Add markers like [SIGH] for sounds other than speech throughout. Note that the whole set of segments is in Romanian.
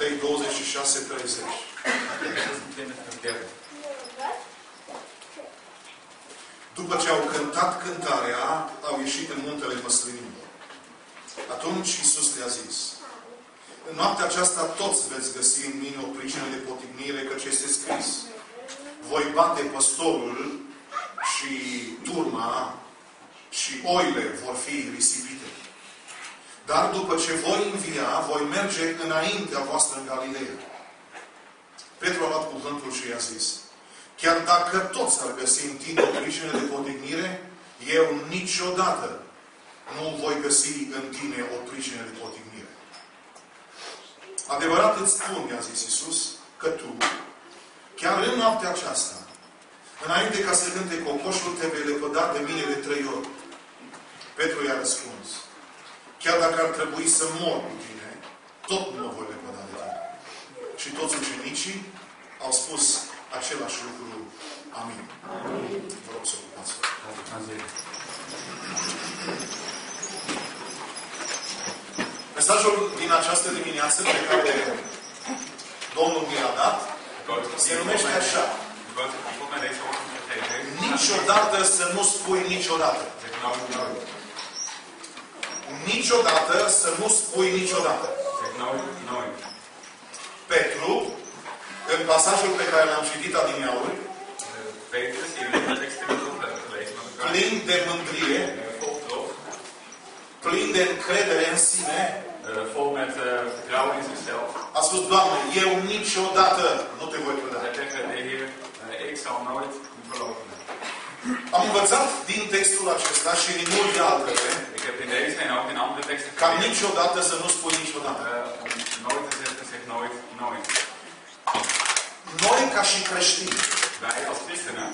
Matei 26, 30. După ce au cântat cântarea, au ieșit în muntele măslinilor. Atunci Iisus le-a zis, în noaptea aceasta toți veți găsi în mine o pricină de potignire, căci este scris. Voi bate păstorul și turma și oile vor fi risipite. Dar după ce voi învia, voi merge înaintea voastră în Galileea. Petru a luat cuvântul și i-a zis, chiar dacă toți ar găsi în tine o pricină de potignire, eu niciodată nu voi găsi în tine o pricină de potignire. Adevărat îți spun, i-a zis Iisus, că tu, chiar în noaptea aceasta, înainte ca să cânte cocoșul, te vei lepăda de mine de trei ori. Petru i-a răspuns, chiar dacă ar trebui să mor cu tine, tot nu mă voi lepăda de tine. Și toți ucenicii au spus același lucru. Amin. Amin. Vă rog să ocupați. Mesajul din această dimineață pe care Domnul mi l-a dat se numește așa. Niciodată să nu spui niciodată. Niciodată să nu spui niciodată. Petru, în pasajul pe care l-am citit adineauri, plin de mândrie, plin de încredere în sine, vol met uh, vertrouwen in zichzelf. a spus, Doamne, eu niciodată nu te voi trăda. Hij zegt, de Heer, uh, ik zal nooit u verloochenen. Am învățat din textul acesta și din multe altele, Ik heb in deze en ook in andere teksten ca geleerd, niciodată să nu spui niciodată. uh, om nooit te zeggen, zeg nooit, nooit. Noi, ca și creștini, Wij als christenen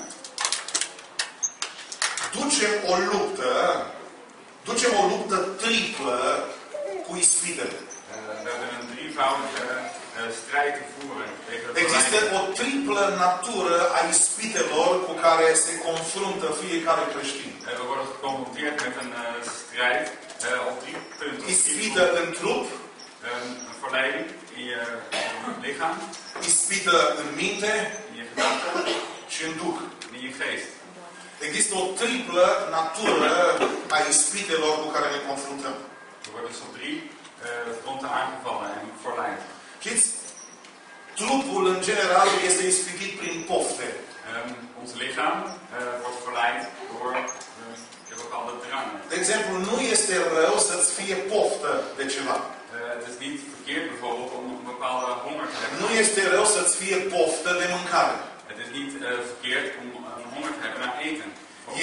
ducem o luptă, ducem o luptă triplă cu ispitele. uh, we hebben een drievoudige uh, strijd te voeren tegen het Există verleiden. o triplă natură a ispitelor cu care se confruntă fiecare creștin. Uh, we worden geconfronteerd met een uh, strijd uh, op drie punten. Ispită în trup, Een verleiding in je lichaam, ispită în minte in je gedachten și în duh. en in je geest. Există o triplă natură a ispitelor cu care ne confruntăm. We worden dus op drie uh, fronten aangevallen en verleid. Știți? Trupul, în general, este ispitit prin pofte. Um, ons lichaam uh, wordt verleid door uh, bepaalde drangen. De exemplu, nu este rău să-ți fie poftă de ceva. Het is niet verkeerd bijvoorbeeld om een bepaalde honger te hebben. Nu este rău să-ți fie poftă de mâncare. Het is niet uh, verkeerd om een honger te hebben naar eten.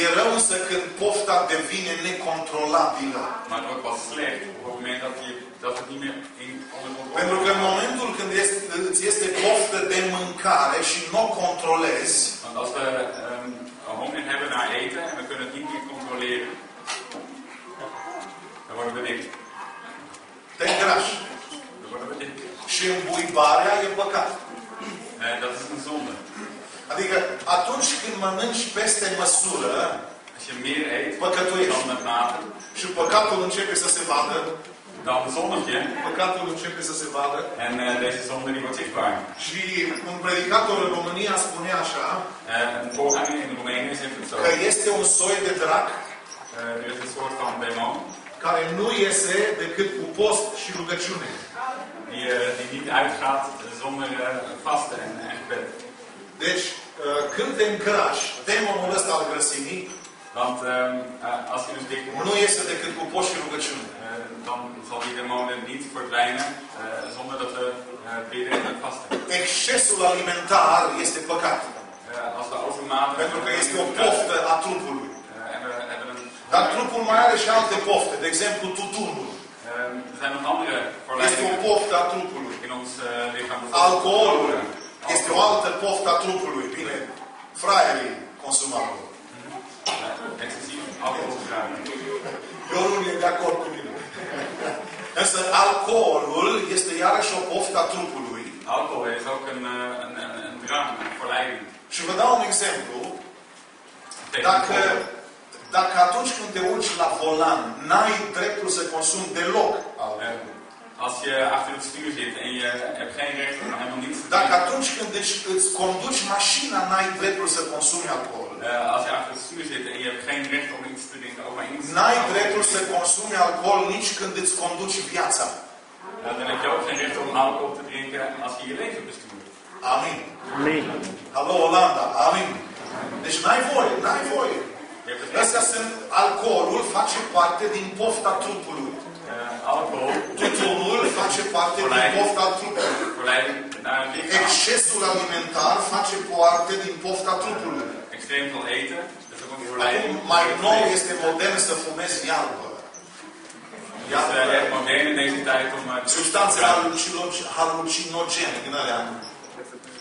E rău însă când pofta devine necontrolabilă. Maar het wordt pas slecht op het moment dat, je, dat het niet meer in, onder Pentru că controle în is. momentul când este, îți este poftă de mâncare și nu o controlezi, Want als we um, een honger hebben naar eten en we kunnen het niet meer controleren, dan worden we dik. te îngrași. Dan worden we dik. Și îmbuibarea e păcat. Uh, dat is een zonde. Adică atunci când mănânci peste măsură Als je meer eet Păcătuiești. dan met mate, și păcatul începe să se vadă, dan zondig je păcatul începe să se vadă, en uh, deze zonde die wordt zichtbaar. și un predicator în România spunea așa, Uh, een voorganger in Roemenië zegt het zo. că este un soi de drac Uh, er is een soort van demon care nu iese decât cu post și rugăciune. die, uh, die niet uitgaat zonder uh, vasten en, en gebed. Deci, uh, când te încrași, demonul ăsta al grăsimii Want um, uh, als je dus dik wordt, nu iese decât cu post și rugăciune. uh, dan zal die demon niet verdwijnen uh, zonder dat we uh, bidden en vasten. Excesul alimentar este păcat. Uh, als we overmatig Pentru că este o poftă a trupului. uh, en we hebben een Dar trupul mai are și alte pofte. De exemplu, tutunul. Um, er zijn nog andere Este o verleidingen poftă a trupului. in ons uh, lichaam. Alcoolul Alcohol. Este o altă poftă a trupului. Bine, fraierii consumatorul. Uh, excessief alcoholgebruik. Viorul e de acord cu mine. Însă alcoolul este iarăși o poftă a trupului. Alcohol is ook een, uh, een, een, een drang, een verleiding. Și vă dau un exemplu. Tegen Dacă, alcohol. dacă atunci când te urci la volan, n-ai dreptul să consumi deloc alcool. Uh, Als je achter het stuur zit en je hebt geen recht om helemaal niets te Dacă doen. atunci când îți, îți conduci mașina, n-ai dreptul să consumi alcool. Eh, als je achter het stuur zit en je hebt geen recht om iets te drinken, ook maar iets. N-ai dreptul să consumi alcool nici când îți conduci viața. Ja, dan heb je ook geen recht om alcohol te drinken als je je leven bestuurt. Amin. Amin. Alo, Olanda. Amin. Deci n-ai voie, n-ai voie. Je hebt het recht. Astea sunt, alcoolul face parte din pofta trupului. Eh, alcohol, Tutunul face parte din pofta trupului. verleiding naar het lichaam. Excesul alimentar face parte din pofta trupului. Extreem veel eten, dat is ook een Acum, verleiding. mai nou este modern să fumezi iarbă. Het is eh, echt modern in deze tijd om eh, Substanțe Ja. halucino- halucinogene din alea.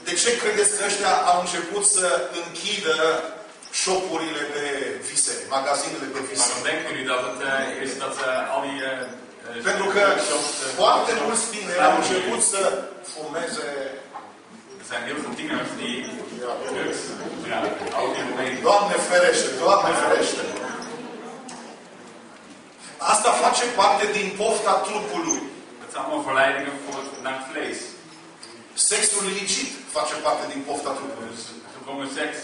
De ce credeți că ăștia au început să închidă shopurile de vise, magazinele de vise? Maar dan denken jullie dat het eh, is dat eh, al die eh, eh, Pentru că shops, eh, foarte mulți tineri au început să fumeze Er zijn heel veel tieners die drugs gebruiken, ook in Roemenië. Doamne ferește, Doamne ferește. Asta face parte din pofta trupului. Dat zijn allemaal verleidingen voor het, naar het vlees. Sexul ilicit face parte din pofta trupului. Dus gedwongen seks,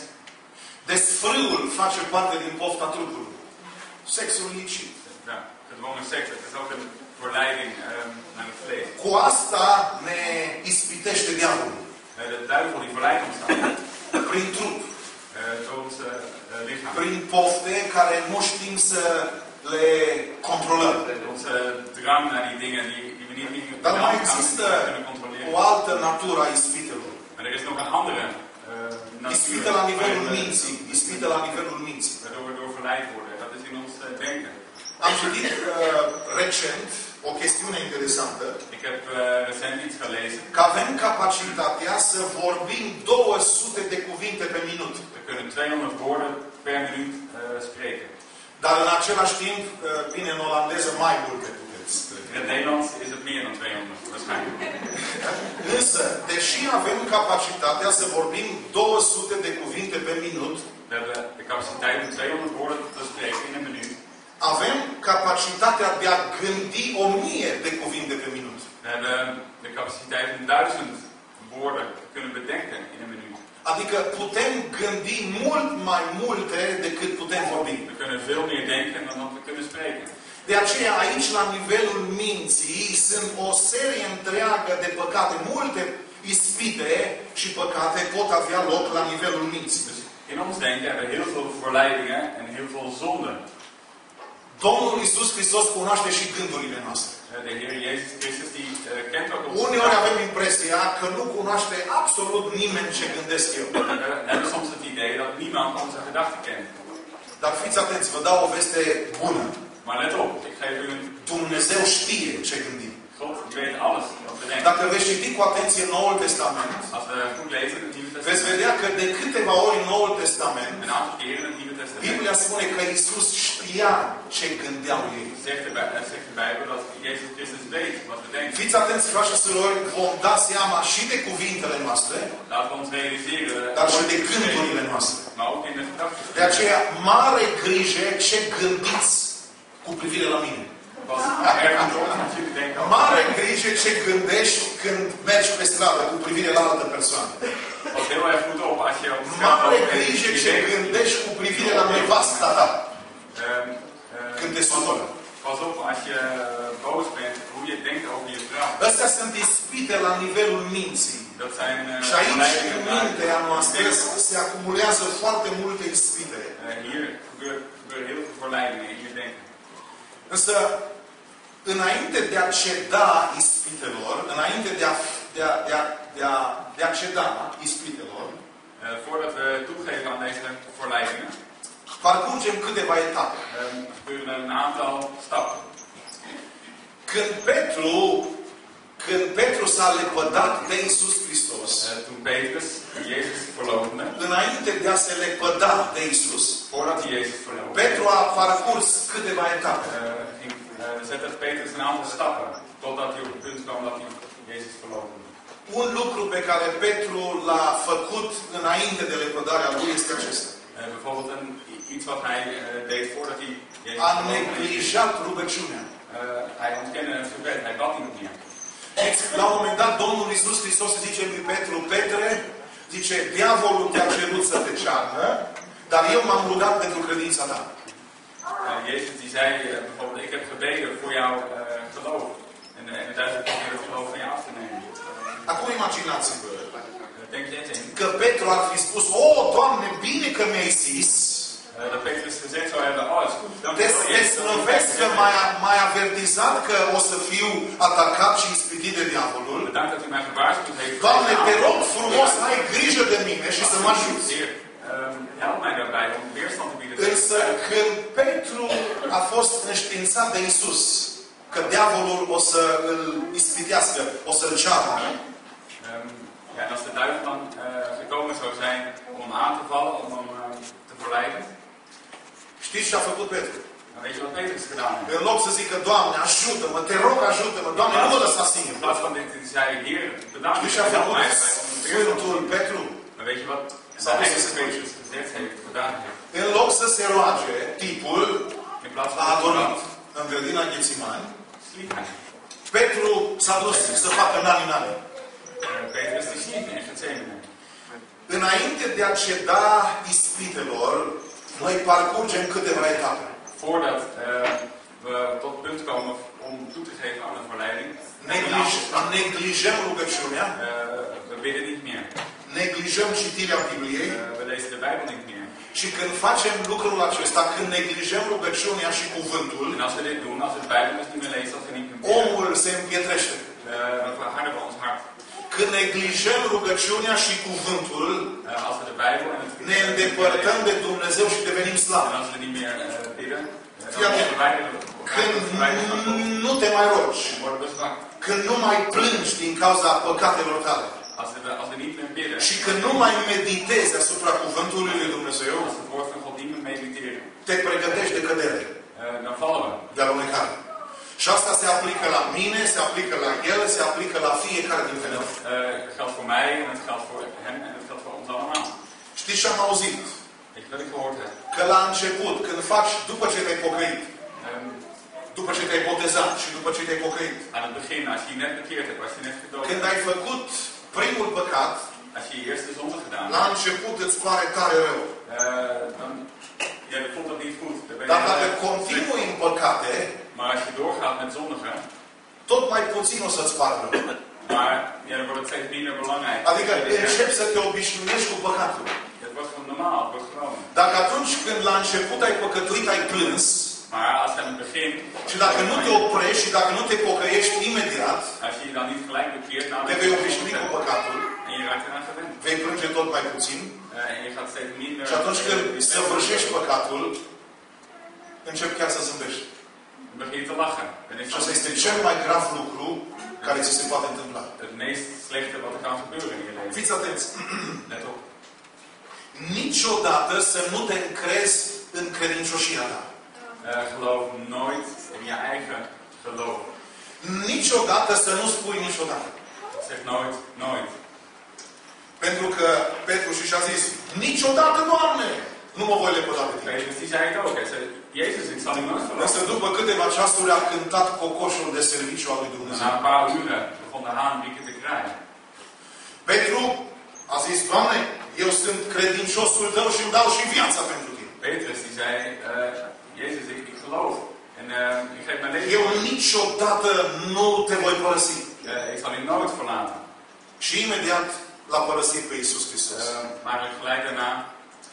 Desfrâul face parte din pofta trupului. Sexul ilicit. ja, gedwongen seks, dat is ook een verleiding eh, naar het vlees. Cu asta ne ispitește diavolul. Eh, de duivel die verleidt ons dan, Prin trup. eh, door ons eh, eh, lichaam. Prin pofte care nu știm să le controlăm. Onze drang naar die dingen die, die we niet, niet Dar mai niet există kunnen controleren. o altă natură a ispitelor. Maar er is nog een andere eh Ispită natuur la nivelul waarin we- minții. Ispită la nivelul minții. Waardoor we door verleid worden. Dat is in ons eh, denken. Am citit uh, recent o chestiune interesantă, Ik heb eh, recent iets gelezen. că avem capacitatea să vorbim 200 de cuvinte pe minut. We kunnen 200 woorden per minuut eh, spreken. Dar în același timp, uh, bine, în olandeză mai multe puteți. cred. In het Nederlands is het meer dan 200, waarschijnlijk. Însă, deși avem capacitatea să vorbim 200 de cuvinte pe minut, We hebben de capaciteit om 200 woorden te spreken in een minuut. Avem capacitatea de a gândi 1000 de cuvinte pe minut. We hebben de capaciteit om 1000 woorden te kunnen bedenken in een minuut. Adică putem gândi mult mai multe decât putem vorbi. We kunnen veel meer denken dan dat we kunnen spreken. De aceea aici, la nivelul minții, sunt o serie întreagă de păcate. Multe ispite și păcate pot avea loc la nivelul minții. Dus in ons denken hebben we heel veel verleidingen en heel veel zonden. Domnul Isus Hristos cunoaște și gândurile noastre. Eh, De Heer Jezus Christus die eh, kent ook onze Uneori gedachten. avem impresia că nu cunoaște absolut nimeni ce gândesc eu. We hebben soms het idee dat niemand onze gedachten kent. Dar fiți atenți, vă dau o veste bună. Maar let op, ik geef u een Dumnezeu știe ce gândim. God weet alles wat we denken. Dacă veți citi cu atenție Noul Testament, Als we goed lezen in het Nieuwe veți Testament, vedea că de câteva ori în Noul Testament, een aantal keren in het Nieuwe Testament, Biblia spune că Isus știa ce gândeau ei. zegt de, Bij- eh, zegt de Bijbel dat Jezus Christus weet wat we denken. Fiți atenți, frați și surori, vom da seama și de cuvintele noastre, Laten we ons realiseren, dar eh, și de woorden die we gândurile spreken, noastre. maar ook in de gedachten. De aceea, mare grijă ce gândiți cu privire la mine. Pas ergens op als jullie denken, oh, Mare grijă ce gândești când mergi pe stradă cu privire la altă persoană. pas heel erg goed op als je op de straat Mare loopt en grijă je ce denkt, gândești cu privire la nevasta ta ehm, eh, când te pas supără. op- Pas op als je boos bent, hoe je denkt over je vrouw. Astea sunt ispite la nivelul minții. Dat zijn eh, Și aici, în verleidingen naar- mintea noastră, se acumulează foarte multe ispite. Eh, hier gebeuren gebeuren heel veel verleidingen in je denken. Însă, înainte de a ceda ispitelor, înainte de a, de a, de a, de a, de a ceda ispitelor, Eh, voordat we toegeven aan deze verleidingen, parcurgem câteva etape. eh, gebeuren er een aantal stappen. Când Petru, când Petru s-a lepădat de Isus Hristos, Eh, toen Petrus Jezus verloochende, înainte de a se lepăda de Isus, voordat hij Jezus verloofde, Petru a parcurs câteva etape. Eh, ging, eh, zette Petrus een aantal stappen totdat hij op het punt kwam dat hij Jezus verloofde. Un lucru pe care Petru l-a făcut înainte de lepădarea lui este acesta. Eh, bijvoorbeeld een, iets wat hij eh, deed voordat hij Jezus A verloofde. neglijat rugăciunea. Eh, hij ontkende het gebed, hij bad niet meer. La un moment dat, Domnul Iisus Hristos zice lui Petru, Petre, zice, diavolul te-a cerut să te cearnă, dar eu m-am rugat pentru credința ta. Uh, Jezus die zei uh, bijvoorbeeld, ik heb gebeden voor jouw uh, geloof. En, uh, en het duizend keer het geloof van je af te nemen. Acum imaginați-vă Uh, denk je eens in că Petru ar fi spus, o, Doamne, bine că mi-ai zis, uh, dat Petrus gezegd zou hebben, oh is goed, dank te, je wel te Jezus. dat je het slăvesc că gezegd m-ai, hebt. m-ai avertizat că o să fiu atacat și ispitit de diavolul. Bedankt dat u mij gewaarschuwd heeft. voor Doamne, deze te aanval. rog frumos, ai grijă de mine și să mă ajuți. Heer, ehm, help mij daarbij Însă când Petru a fost înștiințat de Isus, că diavolul o să îl ispitească, o să-l ceară, Ehm, ja, en als de duivel dan eh, gekomen zou zijn om hem aan te vallen, om hem eh, te verleiden, știți ce a făcut Petru? dan weet je wat Petrus gedaan heeft. În loc să zică, Doamne, ajută-mă, te rog, ajută-mă, Doamne, nu mă lăsa In singur. plaats van dit, die zei, Heer, bedankt, Știți ce a help făcut mij daarbij om weerstand te Sfântul bieden. Petru? Maar weet je wat Zal de ik heilige eens Petrus gezegd heeft, gedaan heeft? În loc să se roage, tipul In plaats a van adonat în grădina Ghețimani, sliep hij. Petru s-a dus să facă nani-nani. Eh, Petrus die sliep in Gethsemane. Înainte de a ceda ispitelor, noi parcurgem câteva etape. Voordat eh, we tot het punt komen om toe te geven aan de verleiding, Neglij, neglijăm rugăciunea, Eh, we bidden niet meer. Neglijăm citirea Bibliei Eh, we lezen de Bijbel niet meer. și când facem lucrul acesta, când neglijăm rugăciunea și cuvântul, En als we dit doen, als we de Bijbel dus niet meer lezen, als we niet meer bidden, omul se împietrește. eh, dan verharden we ons hart. Când neglijăm rugăciunea și cuvântul, Eh, als we de Bijbel en het ne îndepărtăm de Dumnezeu și devenim en slabi. als we niet meer eh, bidden, eh, Ja, dan maar- verwijderen we Când verwijderen we van God. nu te mai rogi, En worden we zwak. când nu mai plângi din cauza păcatelor tale Als we, als we niet meer bidden, și când nu mai meditezi asupra cuvântului lui Dumnezeu, als we het woord van God niet meer mediteren, te pregătești de cădere, eh, dan vallen we. de alunecare. Și asta se aplică la mine, se aplică la el, se aplică la fiecare dintre noi. Eh, het geldt voor mij en het geldt voor hem en het geldt voor ons allemaal. Știți ce am auzit? Weet je wat ik gehoord heb? Că la început, când faci, după ce te-ai pocăit, Ehm, după ce te-ai botezat și după ce te-ai pocăit, aan het begin, als je je net bekeerd hebt, als je net gedoopt când hebt, ai făcut primul păcat, als je je eerste zonde gedaan la hebt, început îți pare tare rău. eh, dan ja, dan voelt dat niet goed. Dan ben je Dar heel dacă erg continui în păcate, Maar als je doorgaat met zondigen, tot mai puțin o să-ți pară rău. maar ja, dan wordt het steeds minder belangrijk. Adică Ja, începi să te obișnuiești cu păcatul. Het wordt gewoon normaal, het wordt gewoon. Dacă atunci când la început ai păcătuit, ai plâns, Maar als je aan het begin, și dacă nu te oprești și dacă nu te pocăiești imediat, als je je dan niet gelijk bekeert, nou, te dan vei obișnui cu păcatul, en je raakt eraan gewend. vei plânge tot mai puțin Eh, en je gaat steeds minder. și atunci când eh, săvârșești păcatul, începi chiar să zâmbești. dan begin je te lachen. Dan is Și asta dat este cel mai grav lucru care ți se poate întâmpla. het meest slechte wat er kan gebeuren in je leven. Fiți atenți! Let op. Niciodată să nu te încrezi în credincioșia ta. Eh, geloof nooit in je eigen geloof. Niciodată să nu spui niciodată. Zeg nooit, nooit. Pentru că Petru și și-a zis, niciodată, Doamne, nu mă voi lepăda de tine. Petrus die zei het ook. Hij zei, Jezus, ik zal u nooit Însă verlaten. după câteva ceasuri a cântat cocoșul de serviciu al lui En Dumnezeu. na een paar uren begon de haan wieken te kraaien. Petru a zis, Doamne, eu sunt credinciosul Tău și îmi dau și viața pentru Tine. Petrus die zei, eh, Jezus, ik, ik geloof. En eh, ik geef mijn leven. Eu voor u. niciodată nu te voi părăsi. Eh, ik zal u nooit verlaten. Și imediat l-a părăsit pe Iisus Hristos. Eh, maar gelijk daarna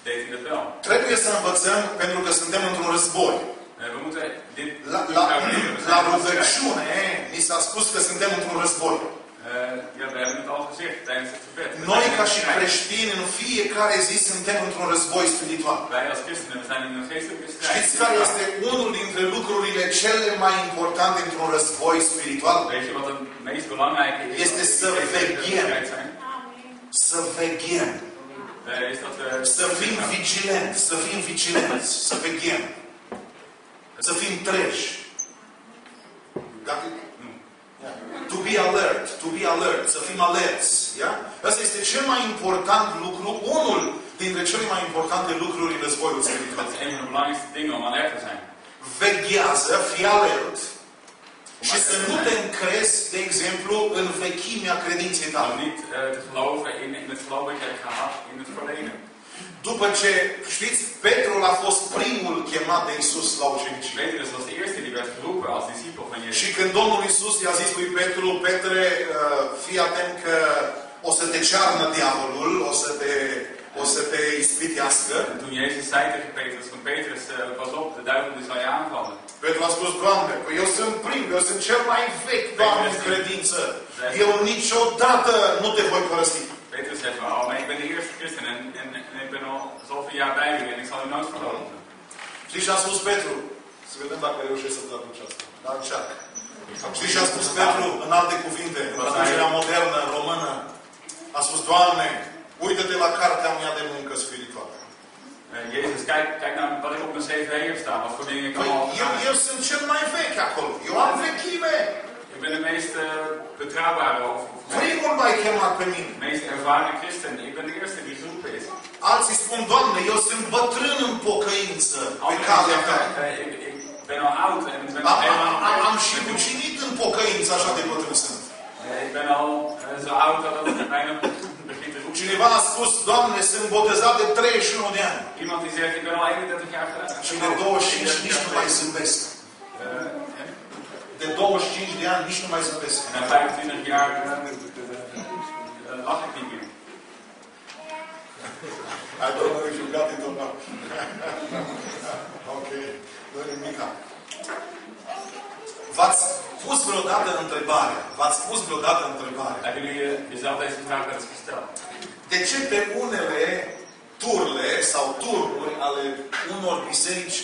deed hij dat wel. Trebuie să învățăm pentru că suntem într-un război. Eh, we moeten dit La, dit la, gaan leren. We la zijn in een strijd. rugăciune ni s-a spus că suntem într-un război. Eh, ja, we hebben het al gezegd tijdens het gebed. We Noi zijn in ca een și strijd. creștini în fiecare zi suntem într-un război spiritual. Wij als christenen, we zijn in een geestelijke strijd. Știți care este unul dintre lucrurile cele mai importante într-un război spiritual? Weet je wat het meest belangrijke is? Este als we să in een geestelijke veghem. Strijd zijn? Să veghem. Eh, is dat we Să fim vigilenți, să fim vigilenți, să veghem. Să fim treji. Dacă... To be alert, to be alert, să fim alerți. Ja? Asta este cel mai important lucru, unul dintre cele mai importante lucruri în războiul spiritual. Dat is een van de belangrijkste dingen om alert te zijn. Veghează, fii alert Și să nu te încrezi, de exemplu, în vechimea credinței Om tale. niet eh, te geloven in, in het geloof dat je hebt gehad in het verleden. După ce, știți, Petrul a fost primul chemat de Isus la ucenicie. Petrus was de eerste die werd geroepen als discipel van Jezus. Și când Domnul Isus i-a zis lui Petru, Petre, uh, fii atent că o să te cearnă diavolul, o să te, o să te ispitească. En toen Jezus zei tegen Petrus, van Petrus, eh, pas op, de duivel die zal je aanvallen. Petru a spus, Doamne, păi eu sunt primul, eu sunt cel mai vechi, Doamne, în credință. Eu niciodată nu te voi părăsi. Petrus zegt van, oh, maar ik ben de eerste christen en, en, en ik ben al zoveel jaar bij u en ik zal u nooit verloren. Știi ce a spus Petru? Să vedem dacă reușești să traduci asta. Da, încearcă. Știi ce a spus Petru în alte cuvinte, în traducerea modernă, română? A spus, Doamne, uită-te la cartea mea de muncă spirituală. Eh, Jezus, kijk, kijk naar wat ik op mijn cv heb staan, wat voor dingen ik Păi, allemaal eu, gedaan eu heb. sunt cel mai vechi acolo. Eu am vechime. Ik ben de meest eh, betrouwbare of, of Primul m-ai chemat pe mine. de meest ervaren christen. Ik ben de eerste die geroepen is. Alții spun, Doamne, eu sunt bătrân în pocăință pe Anderen calea ta. zeggen, eh, ik, ik ben al oud en ik ben Am, al helemaal am, am și met u. ucinit în pocăință, așa de bătrân sunt. Eh, Ik ben al eh, zo oud dat het bijna begint te roepen. Cineva a spus, Doamne, sunt botezat de 31 de ani. Iemand die zegt, ik ben al 31 jaar gedaan. Și de 25 nici nu mai zâmbesc. Eh, en- De 25 de ani nici nu mai zâmbesc. En na 25 jaar eh, eh, lach ik niet meer. Hai, Domnul, jucat în tot Ok, nu nimic. V-ați pus vreodată întrebarea, v-ați pus vreodată întrebarea, Hebben jullie eh, jezelf deze vraag wel eens gesteld? de ce pe unele turle sau turnuri ale unor biserici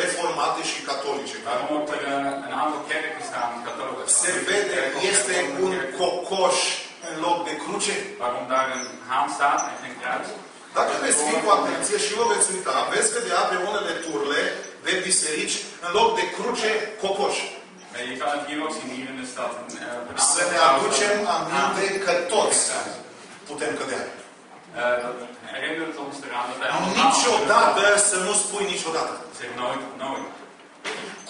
reformate și catolice, Waarom op er eh, een aantal kerken staan, katholisch? se vede, este un cocoș în loc de cruce? Waarom daar een haan staat en geen kruis? Dacă veți fi cu atenție și vă veți uita, veți vedea pe unele turle de biserici, în loc de cruce, cocoș. Eh, Je kan het hier ook zien, hier in de stad. Een, eh, op een Să aantal ne aducem aminte că toți putem cădea. Eh, dat herinnert ons eraan dat wij allemaal... Niciodată să nu spui niciodată. Zeg nooit, nooit.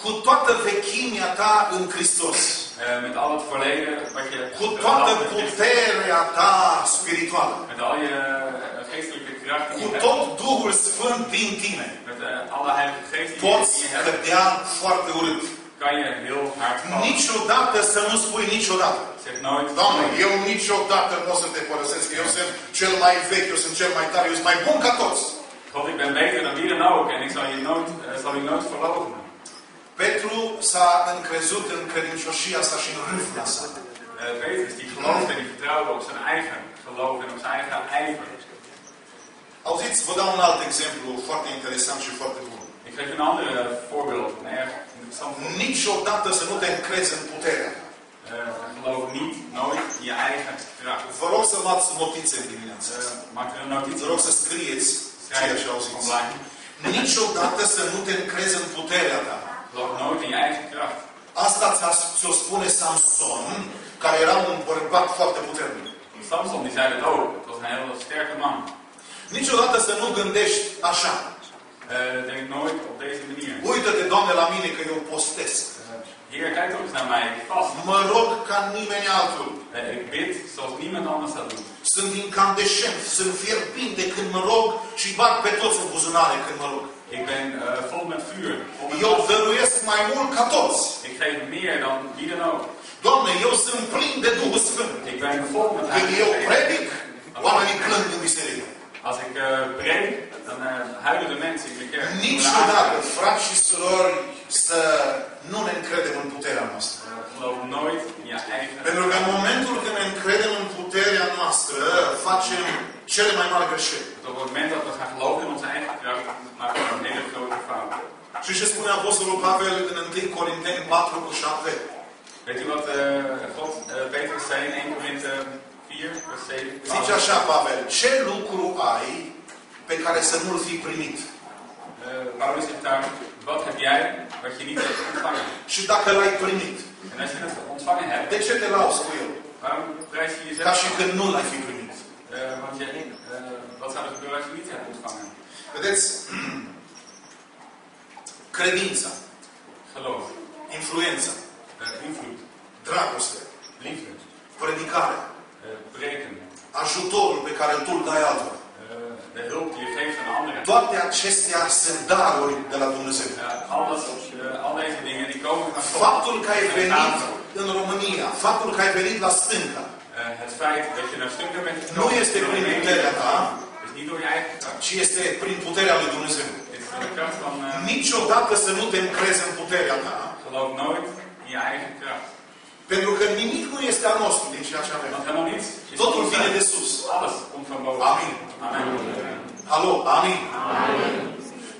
Cu toată vechimea ta în Hristos, Eh, met al het verleden wat je cu gehad toată hebt, met Christus, puterea ta spirituală, met al je eh, geestelijke kracht die cu je hebt, tot Duhul Sfânt din tine, met eh, alle heilige geest die je, poți die je hebt, cădea foarte urât. Kan je heel hard vallen. Niciodată să nu spui niciodată. Zeg nooit, Doamne, nooit. eu niciodată nu o să te părăsesc. Eu sunt cel mai vechi, eu sunt cel mai tare, eu sunt mai bun ca toți. God, ik ben beter dan wie dan ook en ik zal je nooit, eh, zal je nooit verloochenen. Petru s-a încrezut în credincioșia sa și în râvna sa. Eh, Petrus die geloofde en die vertrouwde op zijn eigen geloof en op zijn eigen ijver. Auziți, vă dau un alt exemplu foarte interesant și foarte bun. Ik geef een ander eh, voorbeeld, een erg interessant voorbeeld. Niciodată să nu te încrezi în puterea. Eh, geloof niet nooit in je eigen kracht. Vă rog să luați notițe în dimineața Eh, asta. maak er een Vă notitie rog op. să scrieți ceea ce Schrijf auziți. online. Niciodată să nu te încrezi în puterea ta. Geloof nooit in je eigen kracht. Asta ți-a- ți-o spune Samson, care era un bărbat foarte puternic. Samson die zei dat ook. Het was een heel sterke man. Niciodată să nu gândești așa. Eh, denk nooit op deze manier. Uită-te, Doamne, la mine că eu postesc. Eh, Heer, kijk ook eens naar mij. Ik vast. Mă rog ca nimeni altul. Ik bid zoals niemand anders dat doet. Sunt incandescent, sunt fierbinte când mă rog și bag pe toți în buzunare când mă rog. Ik ben eh, vol met vuur. Vol met Eu dăruiesc mai mult ca toți. Ik geef meer dan wie dan ook. Doamne, eu sunt plin de Duhul Sfânt. Ik ben vol met Când eu predic, oamenii plâng în biserică. Als ik eh predik, dan eh, huilen de mensen in de kerk. Niciodată, frați și surori, să nu ne încredem în puterea noastră. Eh, geloof nooit in je eigen Pentru că în momentul când ne încredem în puterea noastră, facem cele mai mari greșeli. Op het moment dat we gaan geloven in onze eigen kracht, maken we een hele grote fout. Și ce spune Apostolul Pavel în 1 Corinteni 4 cu 7? Weet u wat eh, God, eh, Petrus zei in 1 Korinthe 4, vers 7? Zice așa, Pavel, ce lucru ai pe care să nu-l fi primit? Eh, Paulus zegt daar, wat heb jij wat je niet hebt ontvangen? Și dacă l-ai primit, En als je het ontvangen hebt, de ce te lauzi cu el? waarom prijs je Ca jezelf? și când nu l-ai fi primit. Eh, want je, eh, wat zou er gebeuren als je niet hebt ontvangen? Vedeți, [CLEARS THROAT] credința, Geloof, influența, eh, invloed, dragoste, liefde, predicarea, eh, preken, ajutorul pe care tu îl dai altora. Toate acestea sunt daruri de la Dumnezeu. Eh, al, dat, eh, al deze dingen die komen van God. Faptul că ai En venit gaven. în România, faptul că ai venit la stânga, Eh, het feit dat je naar Stunker bent nu este door prin de puterea ta, is niet door je eigen kracht. ci este prin puterea lui Dumnezeu. Dit is door de kracht van... eh, Niciodată să nu te încrezi în puterea ta, pentru că nimic nu este al nostru din ceea ce avem. Want helemaal niets is Totul van vine de onszelf. sus. Alles komt van boven. Amin. Amen. Alo, amin.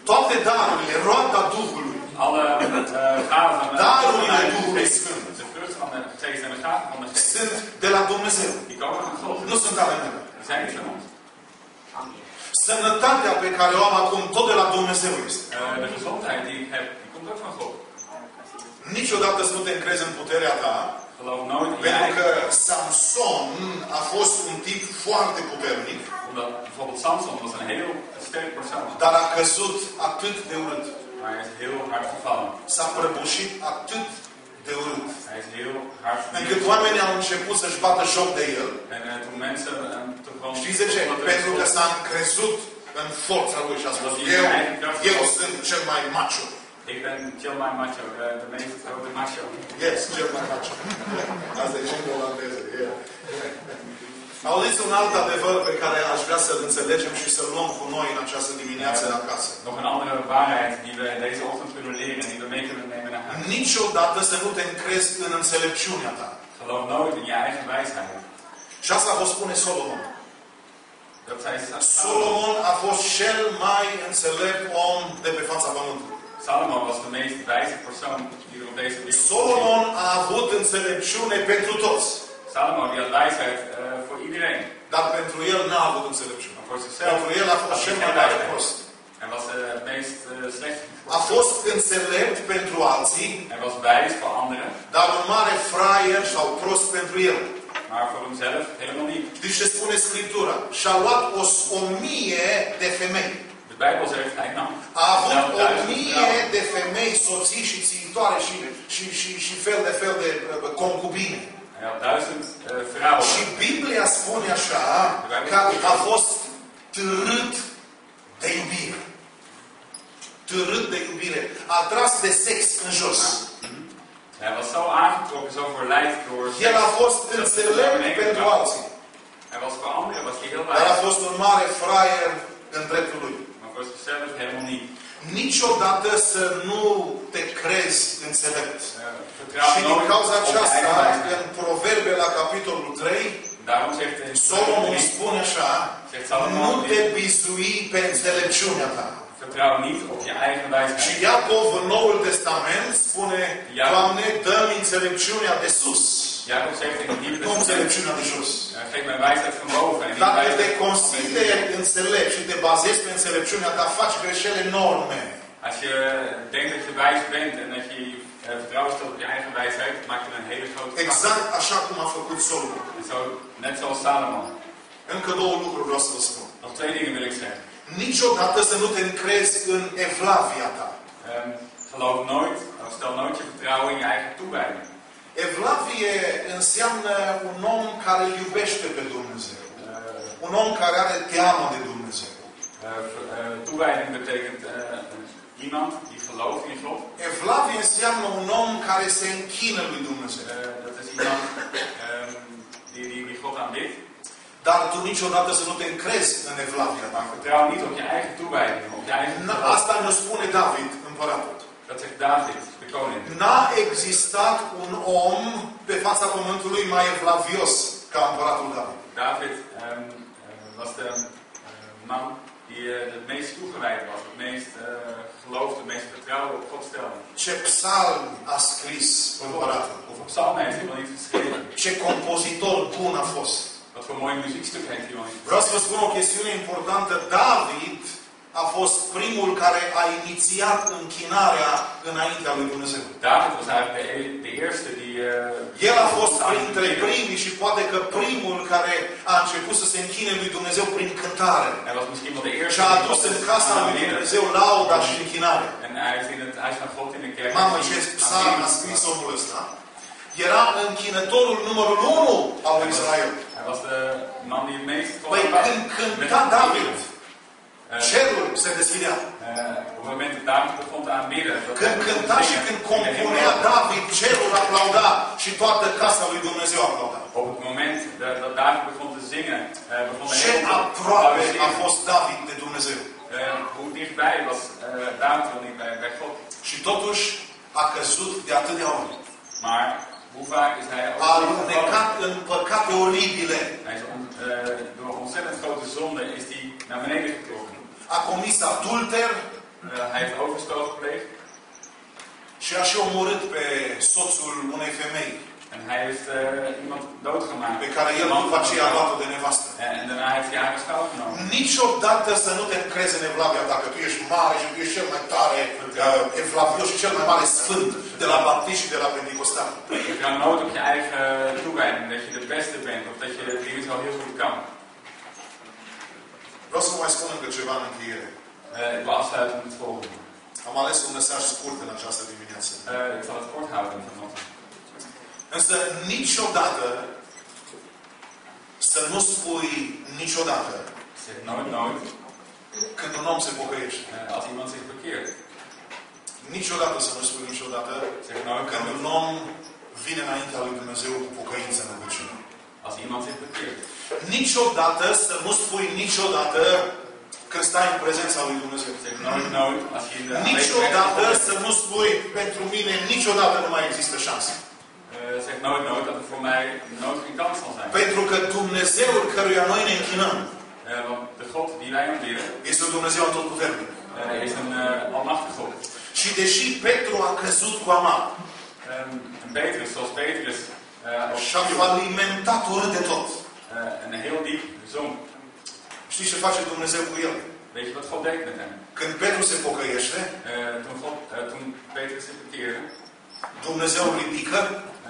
Toate darurile, roada Duhului, Alle eh gaven van de Darurile van de Heilige Duhului Geest, Sfânt. de vrucht van de geest en de gaven van de geest, sunt de la Dumnezeu. die komen van God. Nu sunt ale mele. Dat zijn niet van ons. Sănătatea pe care o am acum tot de la Dumnezeu este. Niciodată să nu te încrezi în puterea ta, Geloof nooit in je pentru că eigen Samson a fost un tip foarte puternic, Omdat bijvoorbeeld Samson was een heel sterk persoon. dar a căzut atât de urât. Maar hij is heel hard gevallen. S-a prăbușit atât de urât. Hij is heel hard Încât vernield. oamenii au început să-și bată joc de el. En uh, toen mensen hem toch gewoon... Știți de ce? Pentru că s-a încrezut în forța lui și a spus, eu, eu sunt cel mai macho. Ik ben Chill My Macho, de, de meest grote macho. Yes, cel mai macho. Asta e și în olandeză. Yeah. Auziți un alt adevăr pe care aș vrea să-l înțelegem și să-l luăm cu noi în această dimineață acasă. Nog een andere waarheid die we deze ochtend kunnen leren en die we mee kunnen nemen naar huis. Niciodată să nu te încrezi în înțelepciunea ta. Geloof nooit in je eigen wijsheid. Și asta vă spune Solomon. Dat zei Sa- Salomo. Solomon a fost cel mai înțelept om de pe fața pământului. Salomo was de meest wijze persoon die er op deze wereld Solomon a avut înțelepciune pentru toți. Salomo die had wijsheid eh, voor iedereen. Dar pentru el n-a avut înțelepciune. Maar voor zichzelf Pentru el a fost had cel hij mai geen mare wijsheid. prost. Hij was eh, het meest eh, slecht. A fost înțelept pentru alții, Hij was wijs voor anderen, dar un mare fraier sau prost pentru el. maar voor hemzelf helemaal niet. Deci ce spune Scriptura? Și-a luat o, o mie de femei. De Bijbel zegt, hij nam A avut zelf o duizend mie vrouwen. de femei, soții și țintoare și, și, și, și fel de fel de uh, concubine. Hij had duizend eh, vrouwen. Și Biblia spune așa că a fost târât de iubire. Târât de iubire. Atras de sex în jos. Hij was zo aangetrokken, zo verleid door El a fost dat hij naar înțelept beneden pentru kwam. alții. Hij was voor anderen was hij heel Dar a wijs, fost un mare fraier în dreptul lui. Maar voor zichzelf helemaal niet. Niciodată să nu te crezi înțelept. Eh, vertrouw Și din nooit cauza op je aceasta, eigen wijsheid. în Proverbe la capitolul 3, Daarom zegt in Solomon 3, spune așa, zegt nu Salomon, te bizui pe înțelepciunea ta. vertrouw niet op je eigen Și wijsheid. Iacov în Noul Testament spune, Iacov. Doamne, dă-mi înțelepciunea de sus, Jacob zegt in Testament, înțelepciunea de jos. eh, geef mij wijsheid van boven wijsheid van consideri beneden. înțelept și te bazezi pe înțelepciunea ta, faci greșeli enorme. Als je denkt dat je wijs bent en dat je eh, vertrouwen stelt op je eigen wijsheid, maak je een hele grote fout. Exact așa cum a făcut Solomon. Zo, net zoals Salomon. Încă două lucruri vreau să vă spun. Nog twee dingen wil ik zeggen. Niciodată să nu te încrezi în evlavia ta. Ehm, geloof nooit, stel nooit je vertrouwen in je eigen toewijding. Evlavie înseamnă un om care îl iubește pe Dumnezeu. Eh, Un om care are teamă de Dumnezeu. eh, ver- eh, toewijding betekent eh, iemand die gelooft in God. Evlavie înseamnă un om care se închină lui Dumnezeu. Eh, dat is iemand ehm, die, die, die God aanbidt. Dar tu niciodată să nu te încrezi în evlavia ta. Maar vertrouw niet op je eigen toewijding, op je eigen Na- geloof. Asta ne spune David, împăratul. Dat zegt David, de koning. N-a existat un om pe fața pământului mai evlavios ca împăratul David. David ehm, eh, was de eh, man die eh, het meest toegewijd was, het meest eh, geloofde, het meest vertrouwen op God stelde. Ce psalm a scris împăratul. Hoeveel psalmen heeft hij wel niet geschreven? Ce compozitor bun a fost. Wat voor mooie muziekstuk heeft hij wel niet Vreau să vă geschreven? spun o chestiune importantă. David a fost primul care a inițiat închinarea înaintea lui Dumnezeu. David was eigenlijk de, e- de eerste die... eh, El a fost God printre aanbidde. primii și poate că primul care a început să se închine lui Dumnezeu prin cântare. Hij was misschien wel de Și eerste a die adus God în casa lui aanbidde. Dumnezeu lauda și închinarea. En hij heeft in het huis van God in de kerk Mamă, ce aanbidden. psalm a scris omul ăsta. Era închinătorul numărul 1 al lui Israel. Hij was de man die het meest God Păi aanbad. când Met- cânta David, Eh, cerul se deschidea. op het moment dat David begon te aanbidden, dat Când hij cânta te și zingen, când compunea. David, cerul aplauda și toată casa lui Dumnezeu aplauda. Op het moment dat, David begon te zingen, eh, begon Ce te aproape a fost David de Dumnezeu. Eh, hoe dichtbij was eh, David wel niet bij, God. Și totuși a căzut de atâtea ori. Maar hoe vaak is hij A alunecat în păcate oribile. Hij is door ontzettend grote zonde is hij naar beneden getrokken. A comis adulter Eh, hij heeft overspel gepleegd și a și omorât pe soțul unei femei en hij heeft eh, iemand doodgemaakt. pe care el după aceea a luat-o de nevastă. En, en daarna heeft hij haar in schouw genomen. Niciodată să nu te încrezi în Evlavia dacă tu ești mare și tu ești cel mai tare uh, Evlavios și cel mai mare sfânt de la baptiști și de la pentecostal. Je kan nooit op je eigen toewijding dat je de beste bent of dat je dingen zo heel goed kan. Vreau să vă mai spun încă ceva în încheiere. Eh, ik wil afsluiten met het volgende. Am ales un mesaj scurt în această dimineață. Eh, ik zal het kort houden vanochtend. Însă niciodată să nu spui niciodată Zeg nooit nooit când un om se pocăiește. eh, als iemand zich bekeert. Niciodată să nu spui niciodată Zeg nooit când nooit un om vine înaintea lui Dumnezeu cu pocăință în rugăciune. als iemand zich bekeert. Niciodată să nu spui niciodată când stai în prezența lui Dumnezeu. Zeg nooit nooit als je in de Niciodată aanwezigheid să nu spui pentru mine niciodată nu mai există șansă. Eh, zeg nooit nooit dat er voor mij nooit geen kans zal zijn. Pentru că Dumnezeul căruia noi ne închinăm Eh, want de God die wij aanbidden este un Dumnezeu atotputernic. eh, is een eh, almachtig God. Și deși Petru a căzut cu amar Ehm, en Petrus, zoals Petrus, eh, ook și a falimentat urât de tot, eh, en heel diep zong. știți ce face Dumnezeu cu el? Weet je wat God deed met hem? Când Petru se pocăiește, Eh, toen, God, eh, toen Petrus zich bekeerde, Dumnezeu îl ridică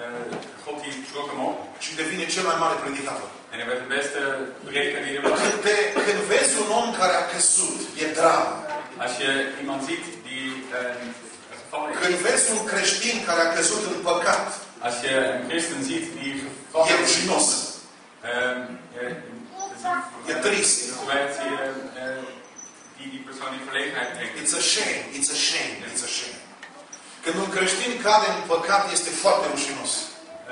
eh, God die trok hem op. și devine cel mai mare predicator. En hij werd de beste prediker die er was. Când, te, când vezi un om care a căzut, e dramă. Als je iemand ziet die eh, gevallen Când is, vezi un creștin care a căzut în păcat, als je een christen ziet die e gevallen is, rușinos. ehm, eh, E trist. situatie eh, die die persoon in verlegenheid brengt. It's a shame, it's a shame, it's a shame. Când un creștin cade în păcat, este foarte rușinos.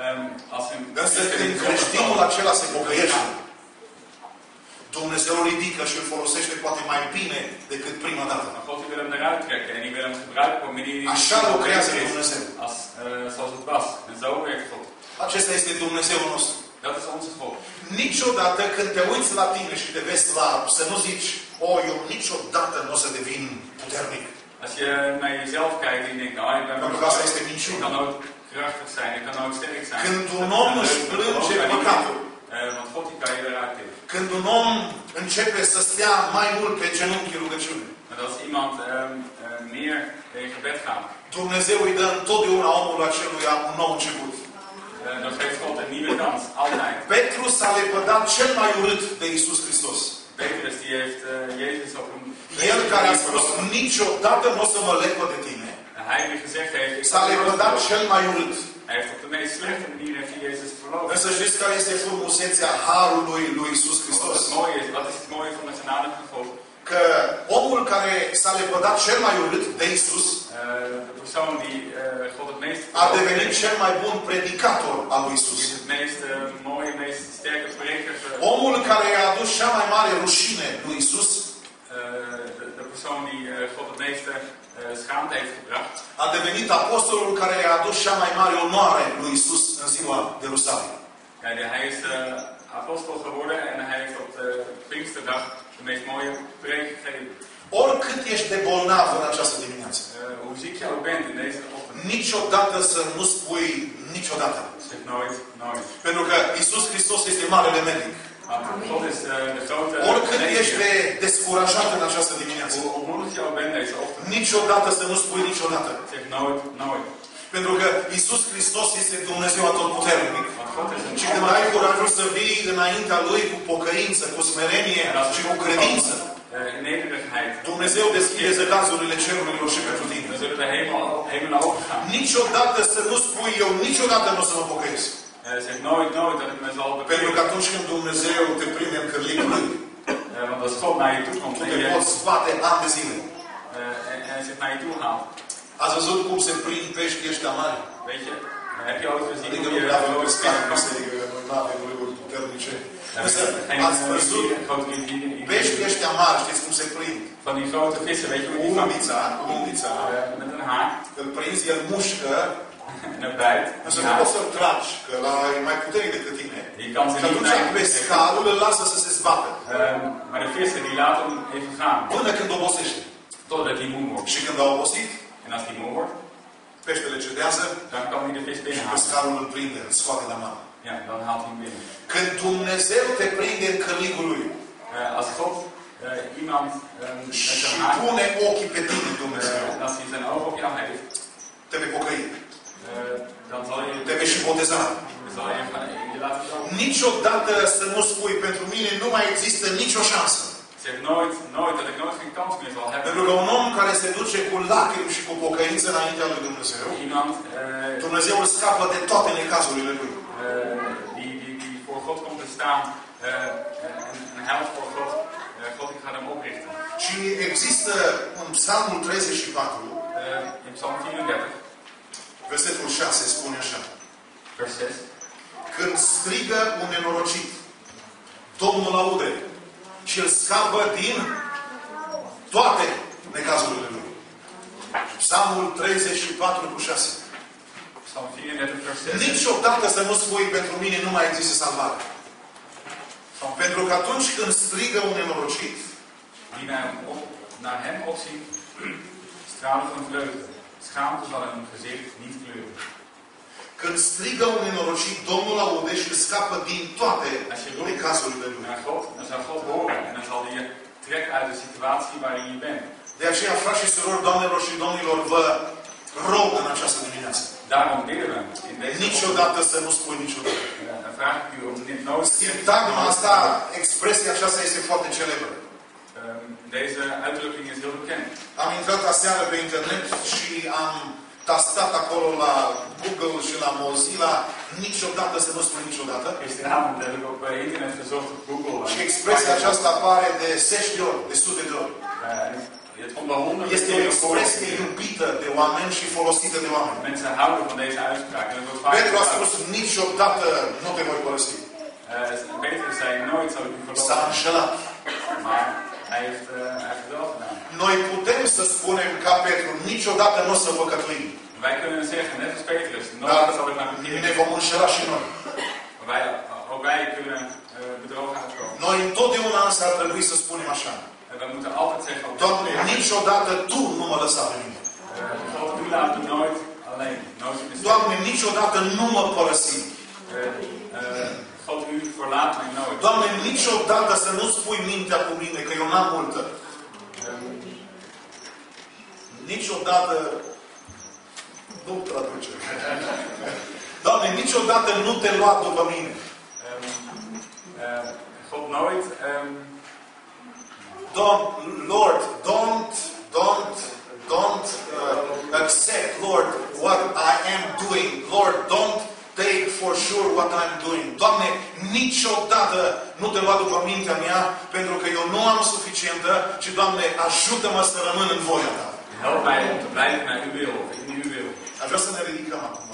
Ehm, als een Însă christen când in zonde creștinul valt, acela se pocăiește, Dumnezeu îl ridică și îl folosește poate mai bine decât prima dată. Maar God die wil hem eruit trekken en die wil hem gebruiken op een manier die Așa niet lucrează beter is Dumnezeu. als, eh, zoals het was. En zo werkt God. Acesta este Dumnezeul nostru. Dat is onze God. Niciodată când te uiți la tine și te vezi slab, să nu zici, o, eu niciodată nu o să devin puternic. Als je naar jezelf kijkt en je denkt, nou, ik ben Pentru wel că asta este ik minciună. kan nooit krachtig zijn, ik kan nooit sterk zijn. Când un Dan om își geloof ik plânge daar niet păcatul, in. Eh, want God die kan je eruit tillen. când un om începe să stea mai mult pe genunchi rugăciune, Maar als iemand ehm, eh, meer in gebed gaat, Dumnezeu îi dă întotdeauna omul aceluia un nou început. Petru s-a lepădat cel mai urât de Isus Hristos. Petrus die heeft eh, Jezus op een El care a spus, niciodată nu o să mă lepă de tine, En hij die gezegd heeft, ik s-a zal je lepădat verloven. cel mai urât. Hij heeft op de meest slechte manier heeft hij Jezus verloofd. Însă știți care este frumusețea Harului lui Isus Wat Hristos? het mooie is, wat is het mooie van de genade van God? Că omul care s-a lepădat cel mai urât de Isus Eh, de persoon die eh, God het meest a devenit cel mai bun predicator al lui Isus. is het meest eh, mooie, meest sterke preker. eh, Omul care i-a adus cea mai mare rușine lui Isus eh, de, de persoon die eh, God het meeste eh, schaamte heeft gebracht. a devenit apostolul care i-a adus cea mai mare onoare lui Isus în ziua de Rusalii. Ja, die- hij is eh, apostel geworden en hij heeft op de Pinksterdag de meest mooie preek gegeven. Oricât ești de bolnav în această dimineață, Eh, hoe ziek je ook bent in deze ochtend, niciodată să nu spui niciodată. zeg nooit, nooit. Pentru că Isus Hristos este marele medic. Want God is eh, de grote Oricât ești geneesheer. de descurajat în această dimineață, Hoe ontmoedig je ook bent deze ochtend, niciodată să nu spui niciodată. zeg nooit, nooit. Pentru că Isus Hristos este Dumnezeu atotputernic. Want God is een Și când ai curajul să vii înaintea Lui cu pocăință, cu smerenie și cu credință, Eh, eh, in nederigheid. Dumnezeu deschide zăcazurile cerurilor și pentru tine. Dan zullen de hemel, hemelen open gaan. Niciodată să nu spui eu, niciodată nu o să mă pocăiesc. Eh, zeg nooit, nooit dat ik me zal Pentru bekeren. că atunci când Dumnezeu te prinde în cărligul lui, Eh, want als God naar je toe komt tu en te je, poți spate ani de zile. eh, en, en zich naar je toe haalt. Ați văzut cum se prind pești ăștia mari? Weet je, heb je ooit gezien Adică hoe nu je prea avem grote pescar în vissen vangt? biserică, că noi nu avem râuri puternice. Ați văzut peștii ăștia mari, știți cum se prind? Van die grote vissen, weet je hoe die undița, Eh, met een haak îl prinzi, el mușcă, en een bijt. însă nu poți să-l tragi, că la e mai puternic decât tine. Ze Și niet atunci pescarul îl lasă să se zbată. Maar de vissen die laten hem even gaan. Până când obosește. Totdat hij moe wordt. Și când a obosit, En als hij moe wordt, peștele cedează dan kan hij de vis și binnenhalen. pescarul îl prinde, îl scoate la mână. Ja, dan haalt hij hem binnen. Când Dumnezeu te prinde în cărligul lui Eh, als God eh, iemand ehm, met și zijn haak, pune ochii pe tine, Dumnezeu, eh, en als hij zijn oog op jou heeft, te vei pocăi, eh, dan zal je, te vei și boteza. zal je, je laten komen. Niciodată să nu spui, pentru mine nu mai există nicio șansă. Zeg nooit, nooit dat ik nooit geen kans meer zal hebben. Pentru că un om care se duce cu lacrimi și cu pocăință înaintea lui Dumnezeu, Iemand eh, Dumnezeu îl scapă de toate necazurile lui. Eh, die, die, die voor God komt te staan eh, en, en helpt voor God. Eh, God die gaat hem oprichten. Și există în Psalmul 34, Eh, in Psalm 34, versetul 6, spune așa. vers 6. Când strigă un nenorocit, Domnul aude și îl scapă din toate necazurile lui. Psalmul 34 cu 6. Psalm 34, vers 6. Niciodată să nu spui pentru mine nu mai există salvare. Psalm Pentru că atunci când strigă un nenorocit, die naar hem, op, naar hem opzien, stralen van vreugde. Schaamte zal in hun gezicht niet kleuren. când strigă un nenorocit, Domnul aude și îl scapă din toate Als je roept necazurile lui. naar God, dan zal God horen en dan zal hij je trekken uit de situatie waarin je bent. De aceea, frați și surori, doamnelor și domnilor, vă rog în această dimineață. Daarom bidden we in deze Niciodată să nu spui niciodată. Eh, Dan vraag ik u om niet nooit Sintagma asta, expresia aceasta este foarte celebră. Ehm, Deze uitdrukking is heel bekend. Am intrat aseară pe internet și am tastat acolo la Google și la Mozilla niciodată să nu spui niciodată. Gisteravond heb ik op eh, internet gezocht op Google. en- Și expresia aceasta apare de zeci de ori, de sute de ori. Eh, het komt wel honderden Este o keren voor. expresie iubită de oameni și folosită de oameni. Mensen houden van deze uitspraak. En het wordt vaak Petru a gebruikt. spus, niciodată nu te voi părăsi. Eh, Peter zei, nooit zal ik u S-a verloren. înșelat. Maar hij heeft, eh, hij heeft het wel gedaan. Noi putem să spunem ca Petru, niciodată nu o să păcătuim. Wij kunnen zeggen, net als Petrus, Dar nooit zal ik naar u ne keren. vom înșela și noi. Maar wij, ook wij kunnen eh, bedrogen uitkomen. Noi întotdeauna însă ar trebui să spunem așa. En we moeten altijd zeggen, op Doamne, niciodată Tu nu mă lăsa pe mine. eh, God, u laat me nooit alleen. Nooit in de steek. Doamne, niciodată nu mă părăsi. Eh, eh, God, u verlaat mij nooit. Doamne, niciodată să nu spui mintea cu mine, că eu n-am multă. Ehm, Niciodată nu traduce. Doamne, niciodată nu te lua după mine. ehm, eh, God nooit. ehm, Don't, Lord, don't, don't, don't uh, accept, Lord, what I am doing. Lord, don't take for sure what I'm doing. Doamne, niciodată nu te lua după mintea mea, pentru că eu nu am suficientă, ci, Doamne, ajută-mă să rămân în voia Ta. help mij om te blijven naar uw wil, of in uw wil. Aș vrea să ne ridicăm acum.